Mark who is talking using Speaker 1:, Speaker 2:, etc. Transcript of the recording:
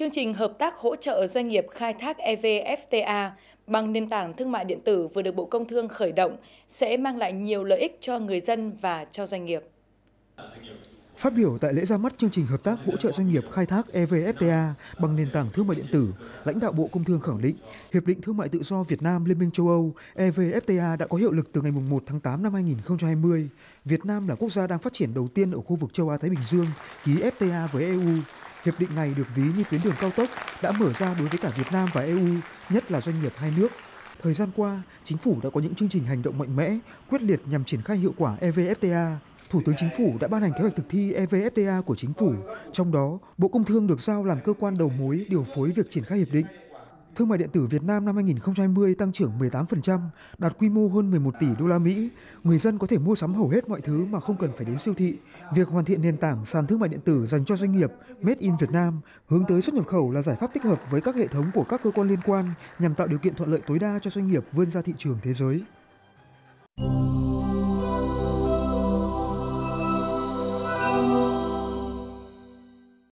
Speaker 1: chương trình hợp tác hỗ trợ doanh nghiệp khai thác EVFTA bằng nền tảng thương mại điện tử vừa được Bộ Công Thương khởi động sẽ mang lại nhiều lợi ích cho người dân và cho doanh nghiệp.
Speaker 2: Phát biểu tại lễ ra mắt chương trình hợp tác hỗ trợ doanh nghiệp khai thác EVFTA bằng nền tảng thương mại điện tử, lãnh đạo Bộ Công Thương khẳng định Hiệp định Thương mại Tự do Việt Nam Liên minh châu Âu EVFTA đã có hiệu lực từ ngày 1 tháng 8 năm 2020. Việt Nam là quốc gia đang phát triển đầu tiên ở khu vực châu Á-Thái Bình Dương ký FTA với EU. Hiệp định này được ví như tuyến đường cao tốc đã mở ra đối với cả Việt Nam và EU, nhất là doanh nghiệp hai nước. Thời gian qua, chính phủ đã có những chương trình hành động mạnh mẽ, quyết liệt nhằm triển khai hiệu quả EVFTA Thủ tướng Chính phủ đã ban hành kế hoạch thực thi EVFTA của Chính phủ, trong đó Bộ Công Thương được giao làm cơ quan đầu mối điều phối việc triển khai hiệp định. Thương mại điện tử Việt Nam năm 2020 tăng trưởng 18%, đạt quy mô hơn 11 tỷ đô la Mỹ. Người dân có thể mua sắm hầu hết mọi thứ mà không cần phải đến siêu thị. Việc hoàn thiện nền tảng sàn thương mại điện tử dành cho doanh nghiệp Made in Việt Nam hướng tới xuất nhập khẩu là giải pháp tích hợp với các hệ thống của các cơ quan liên quan nhằm tạo điều kiện thuận lợi tối đa cho doanh nghiệp vươn ra thị trường thế giới.